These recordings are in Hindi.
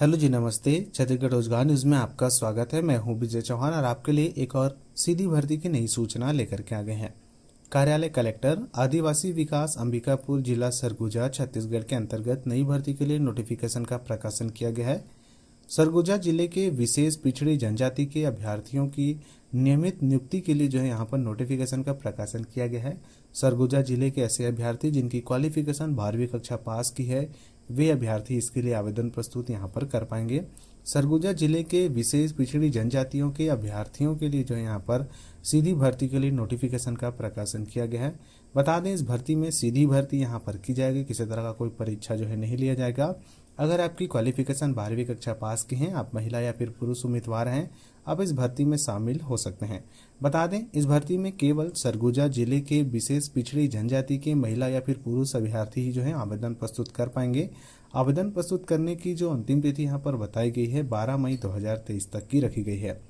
हेलो जी, नमस्ते। छत्तीसगढ़ रोज़गार न्यूज़ में आपका स्वागत है। मैं हूँ विजय चौहान और आपके लिए एक और सीधी भर्ती की नई सूचना लेकर के आ गए हैं। कार्यालय कलेक्टर, आदिवासी विकास अंबिकापुर जिला सरगुजा, छत्तीसगढ़ के अंतर्गत नई भर्ती के लिए नोटिफिकेशन का प्रकाशन किया गया है। सरगुजा ज़िले के विशेष पिछड़ी जनजाति के अभ्यर्थियों की नियमित नियुक्ति के लिए जो है यहाँ पर नोटिफिकेशन का प्रकाशन किया गया है। सरगुजा ज़िले के ऐसे अभ्यर्थी जिनकी क्वालिफिकेशन बारहवीं कक्षा पास की है वे अभ्यर्थी इसके लिए आवेदन प्रस्तुत यहाँ पर कर पाएँगे। सरगुजा ज़िले के विशेष पिछड़ी जनजातियों के अभ्यर्थियों के लिए जो यहाँ पर सीधी भर्ती के लिए नोटिफिकेशन का प्रकाशन किया गया है। बता दें, इस भर्ती में सीधी भर्ती यहाँ पर की जाएगी। किसी तरह का कोई परीक्षा जो है नहीं लिया जाएगा। अगर आपकी क्वालिफिकेशन बारहवीं कक्षा पास की हैं, आप महिला या फिर पुरुष उम्मीदवार हैं आप इस भर्ती में शामिल हो सकते हैं। बता दें, इस भर्ती में केवल सरगुजा ज़िले के विशेष पिछड़ी जनजाति के महिला या फिर पुरुष अभ्यर्थी ही जो है आवेदन प्रस्तुत कर पाएँगे। आवेदन प्रस्तुत करने की जो अंतिम तिथि यहाँ पर बताई गई है 12 मई 2023 तक की रखी गई है।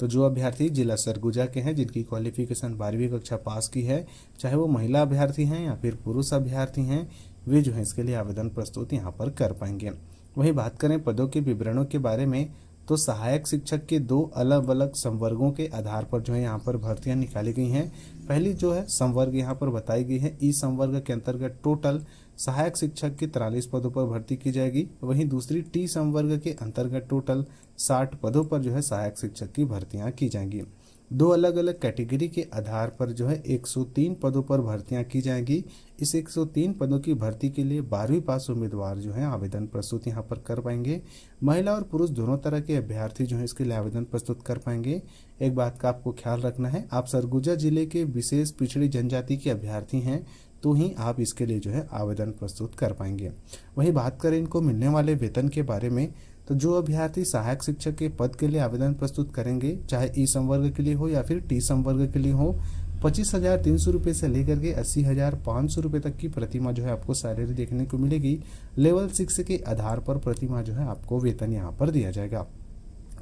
तो जो अभ्यर्थी जिला सरगुजा के हैं, जिनकी क्वालिफिकेशन बारहवीं कक्षा पास की है, चाहे वो महिला अभ्यर्थी हैं या फिर पुरुष अभ्यर्थी हैं, वे जो है इसके लिए आवेदन प्रस्तुत यहाँ पर कर पाएँगे। वहीं बात करें पदों के विवरणों के बारे में तो सहायक शिक्षक के दो अलग अलग संवर्गों के आधार पर जो है यहाँ पर भर्तियाँ निकाली गई हैं। पहली जो है, संवर्ग यहाँ पर बताई गई है, ई संवर्ग के अंतर्गत टोटल सहायक शिक्षक के तिरालीस पदों पर भर्ती की जाएगी। वहीं दूसरी टी संवर्ग के अंतर्गत टोटल साठ पदों पर जो है सहायक शिक्षक की भर्तियाँ की जाएँगी। दो अलग अलग कैटेगरी के आधार पर जो है 103 पदों पर भर्तियाँ की जाएँगी। इस 103 पदों की भर्ती के लिए बारहवीं पास उम्मीदवार जो है आवेदन प्रस्तुत यहाँ पर कर पाएँगे। महिला और पुरुष दोनों तरह के अभ्यर्थी जो है इसके लिए आवेदन प्रस्तुत कर पाएँगे। एक बात का आपको ख्याल रखना है, आप सरगुजा ज़िले के विशेष पिछड़ी जनजाति के अभ्यर्थी हैं तो ही आप इसके लिए जो है आवेदन प्रस्तुत कर पाएँगे। वहीं बात करें इनको मिलने वाले वेतन के बारे में तो जो अभ्यर्थी सहायक शिक्षक के पद के लिए आवेदन प्रस्तुत करेंगे, चाहे ई संवर्ग के लिए हो या फिर टी संवर्ग के लिए हो, पच्चीस हज़ार तीन सौ रुपये से लेकर के अस्सी हज़ार पाँच सौ रुपये तक की प्रतिमा जो है आपको सैलरी देखने को मिलेगी। लेवल सिक्स के आधार पर प्रतिमा जो है आपको वेतन यहाँ पर दिया जाएगा।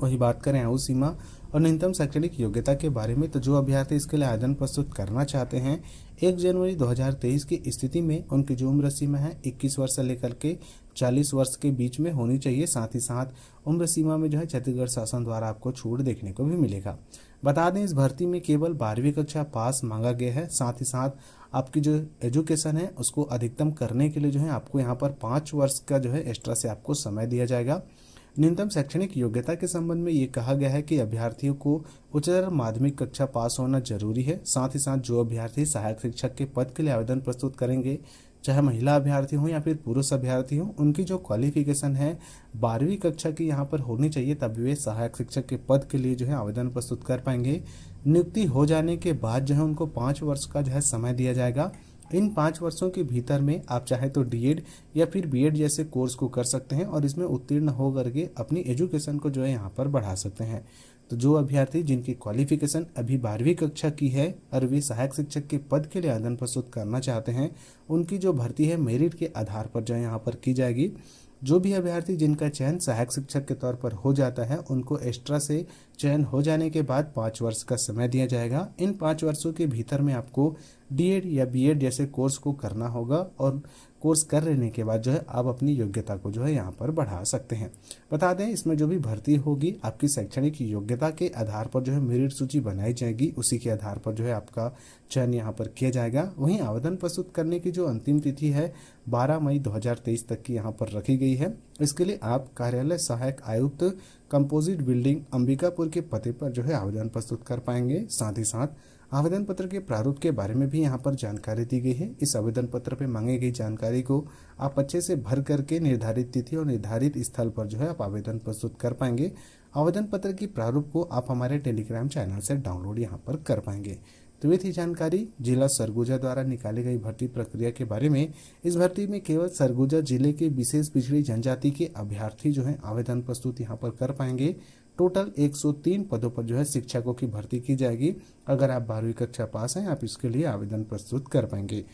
वही बात करें आयु सीमा। और न्यूनतम शैक्षणिक योग्यता के बारे में तो जो अभ्यर्थी इसके लिए आवेदन प्रस्तुत करना चाहते हैं, एक जनवरी 2023 की स्थिति में उनकी जो उम्र सीमा है 21 वर्ष से लेकर के 40 वर्ष के बीच में होनी चाहिए। साथ ही साथ उम्र सीमा में जो है छत्तीसगढ़ शासन द्वारा आपको छूट देखने को भी मिलेगा। बता दें, इस भर्ती में केवल बारहवीं कक्षा पास मांगा गया है। साथ ही साथ आपकी जो एजुकेशन है, उसको अधिकतम करने के लिए जो है आपको यहाँ पर पाँच वर्ष का जो है एक्स्ट्रा से आपको समय दिया जाएगा। न्यूनतम शैक्षणिक योग्यता के संबंध में ये कहा गया है कि अभ्यर्थियों को उच्चतर माध्यमिक कक्षा पास होना ज़रूरी है। साथ ही साथ जो अभ्यर्थी सहायक शिक्षक के पद के लिए आवेदन प्रस्तुत करेंगे, चाहे महिला अभ्यर्थी हों या फिर पुरुष अभ्यर्थी हों, उनकी जो क्वालिफिकेशन है बारहवीं कक्षा की यहाँ पर होनी चाहिए तभी वे सहायक शिक्षक के पद के लिए जो है आवेदन प्रस्तुत कर पाएँगे। नियुक्ति हो जाने के बाद जो है उनको पाँच वर्ष का जो है समय दिया जाएगा। इन पाँच वर्षों के भीतर में आप चाहे तो डीएड या फिर बीएड जैसे कोर्स को कर सकते हैं और इसमें उत्तीर्ण हो करके अपनी एजुकेशन को जो है यहाँ पर बढ़ा सकते हैं। तो जो अभ्यर्थी जिनकी क्वालिफिकेशन अभी बारहवीं कक्षा की है और वे सहायक शिक्षक के पद के लिए आवेदन प्रस्तुत करना चाहते हैं, उनकी जो भर्ती है मेरिट के आधार पर जो यहाँ पर की जाएगी। जो भी अभ्यर्थी जिनका चयन सहायक शिक्षक के तौर पर हो जाता है, उनको एक्स्ट्रा से चयन हो जाने के बाद पाँच वर्ष का समय दिया जाएगा। इन पाँच वर्षों के भीतर में आपको डीएड या बीएड जैसे कोर्स को करना होगा और कोर्स कर लेने के बाद जो है आप अपनी योग्यता को जो है यहाँ पर बढ़ा सकते हैं। बता दें, इसमें जो भी भर्ती होगी, आपकी शैक्षणिक योग्यता के आधार पर जो है मेरिट सूची बनाई जाएगी, उसी के आधार पर जो है आपका चयन यहाँ पर किया जाएगा। वहीं आवेदन प्रस्तुत करने की जो अंतिम तिथि है 12 मई 2023 तक की यहाँ पर रखी गई है। इसके लिए आप कार्यालय सहायक आयुक्त कंपोजिट बिल्डिंग अंबिकापुर के पते पर जो है आवेदन प्रस्तुत कर पाएँगे। साथ ही साथ, आवेदन पत्र के प्रारूप के बारे में भी यहाँ पर जानकारी दी गई है। इस आवेदन पत्र पर मांगी गई जानकारी को आप अच्छे से भर करके निर्धारित तिथि और निर्धारित स्थल पर जो है आप आवेदन प्रस्तुत कर पाएँगे। आवेदन पत्र की प्रारूप को आप हमारे टेलीग्राम चैनल से डाउनलोड यहाँ पर कर पाएँगे। तो ये थी जानकारी जिला सरगुजा द्वारा निकाली गई भर्ती प्रक्रिया के बारे में। इस भर्ती में केवल सरगुजा ज़िले के विशेष पिछड़ी जनजाति के अभ्यर्थी जो है, आवेदन प्रस्तुत यहाँ पर कर पाएँगे। टोटल 103 पदों पर जो है शिक्षकों की भर्ती की जाएगी। अगर आप बारहवीं कक्षा पास हैं, आप इसके लिए आवेदन प्रस्तुत कर पाएँगे।